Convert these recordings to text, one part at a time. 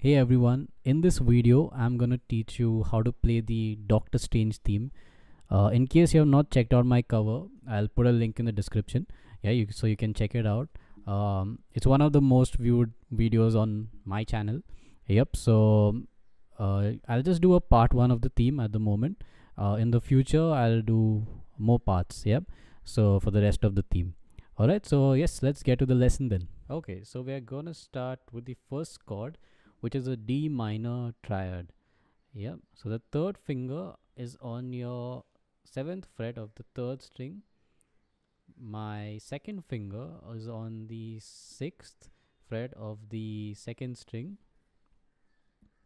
Hey everyone, in this video I'm gonna teach you how to play the Doctor Strange theme. Uh, in case you have not checked out my cover, I'll put a link in the description. Yeah, you, so you can check it out. Um, it's one of the most viewed videos on my channel. Yep, so uh, I'll just do a part one of the theme at the moment. Uh, in the future, I'll do more parts. Yep, so for the rest of the theme. Alright, so yes, let's get to the lesson then. Okay, so we're gonna start with the first chord which is a D minor triad. Yeah, so the third finger is on your seventh fret of the third string. My second finger is on the sixth fret of the second string,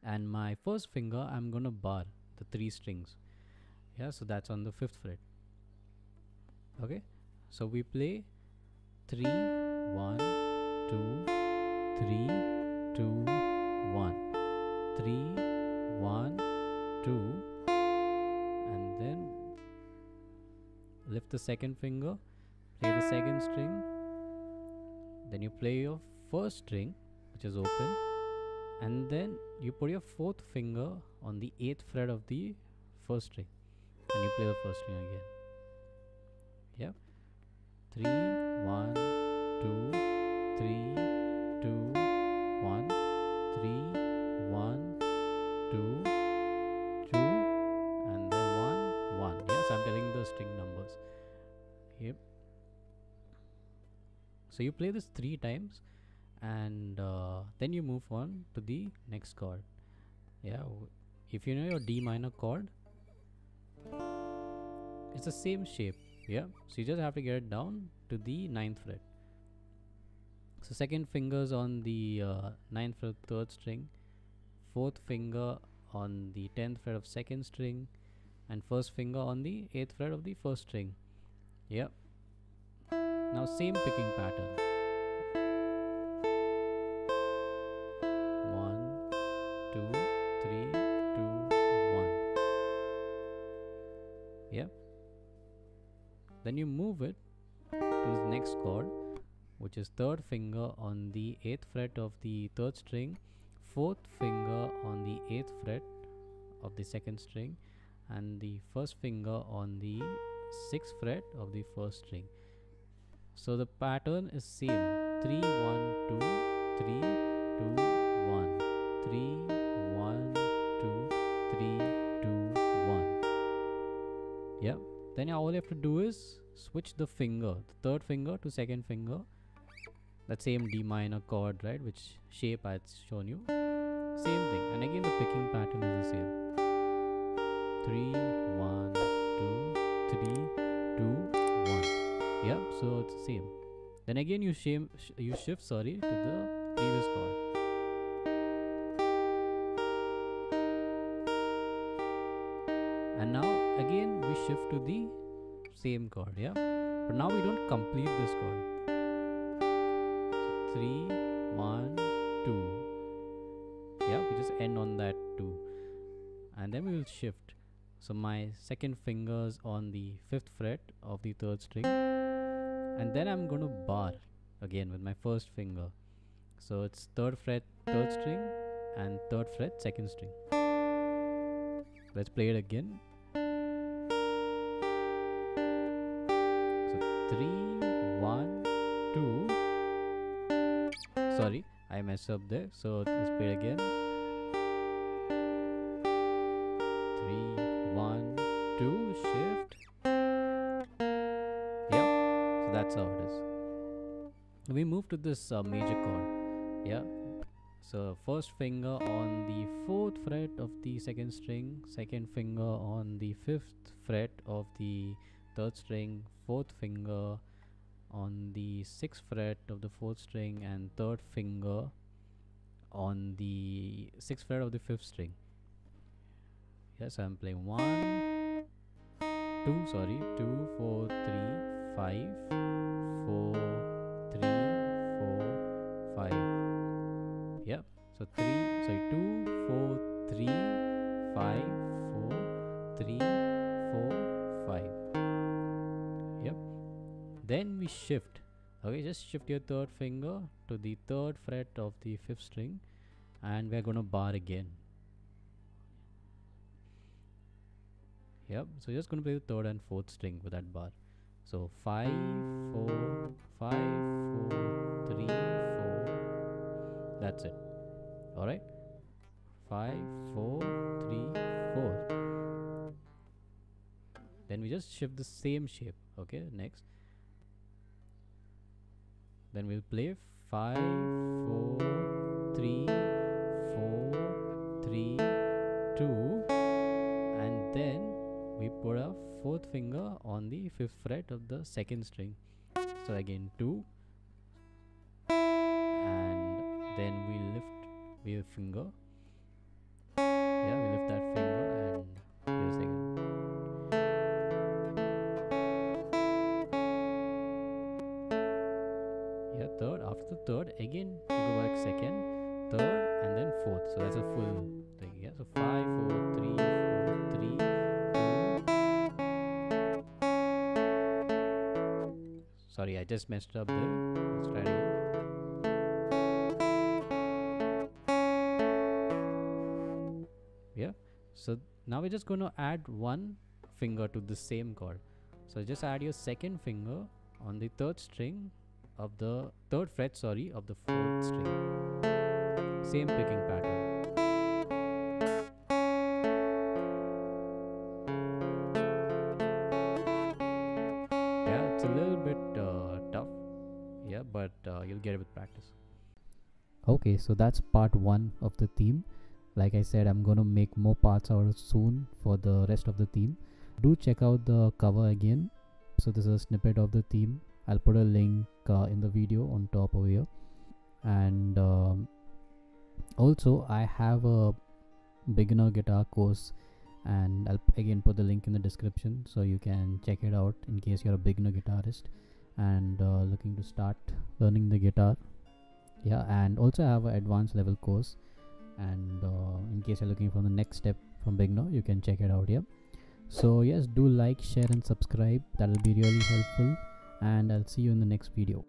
and my first finger I'm gonna bar the three strings. Yeah, so that's on the fifth fret. Okay, so we play three, one, two, three, the second finger play the second string. Then you play your first string which is open. And then you put your fourth finger on the eighth fret of the first string. And you play the first string again. Yeah? Three one two So you play this three times, and uh, then you move on to the next chord. Yeah, if you know your D minor chord, it's the same shape. Yeah, so you just have to get it down to the ninth fret. So second fingers on the uh, ninth fret third string. Fourth finger on the 10th fret of second string. And first finger on the 8th fret of the first string. Yep now same picking pattern. One two three two one. Then you move it to the next chord which is third finger on the 8th fret of the third string fourth finger on the 8th fret of the second string and the first finger on the 6th fret of the first string so the pattern is same 3 1 2 3 2 1 3 1 2 3 2 1 yeah then all you have to do is switch the finger the third finger to second finger that same D minor chord, right? Which shape I had shown you. Same thing. And again, the picking pattern is the same. 3, 1, 2, 3, 2, 1. Yeah, so it's the same. Then again, you, shame, sh you shift, sorry, to the previous chord. And now again, we shift to the same chord, yeah? But now we don't complete this chord three, one, two. Yeah, we just end on that two. And then we will shift. So my second fingers on the fifth fret of the third string. And then I'm going to bar again with my first finger. So it's third fret, third string, and third fret, second string. Let's play it again. So three, one, two sorry I messed up there so let's play it again that's how it is. We move to this uh, major chord. Yeah. So first finger on the fourth fret of the second string second finger on the fifth fret of the third string fourth finger on the sixth fret of the fourth string and third finger on the sixth fret of the fifth string. Yes i'm playing one two sorry two four three five four three four five. Yep so three sorry two four three five four three then we shift. Okay just shift your third finger to the third fret of the fifth string and we're to bar again. Yep so just to play the third and fourth string with that bar so five four five four three four. That's it. All right? Five four three four. Then we just shift the same shape okay? Next. Then we'll play five four three four three two. And then we put a fourth finger on the fifth fret of the second string. So again two. And then we lift with finger. Yeah we lift that finger and here's again yeah third. After the third again we go back second third and then fourth. So that's a full thing yeah? So five four three four three sorry i just messed up it again. Yeah. So now we're just going to add one finger to the same chord. So just add your second finger on the third string of the third fret sorry of the fourth string. Same picking pattern. Yeah it's a little bit uh, but uh, you'll get it with practice. Okay so that's part one of the theme. Like i said i'm gonna make more parts out soon for the rest of the theme. Do check out the cover again. So this is a snippet of the theme. I'll put a link uh, in the video on top over here. And um, also i have a beginner guitar course and i'll again put the link in the description so you can check it out in case you're a beginner guitarist and uh, looking to start learning the guitar. Yeah and also i have an advanced level course. And uh, in case you're looking for the next step from beginner you can check it out here so yes do like share and subscribe. That'll be really helpful. And i'll see you in the next video